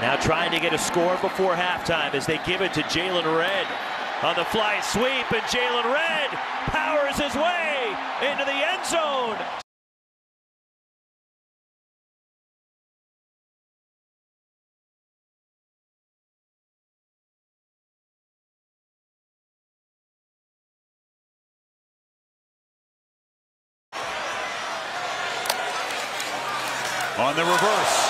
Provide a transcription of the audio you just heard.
Now trying to get a score before halftime as they give it to Jalen Red. On the fly sweep, and Jalen Red powers his way into the end zone. On the reverse.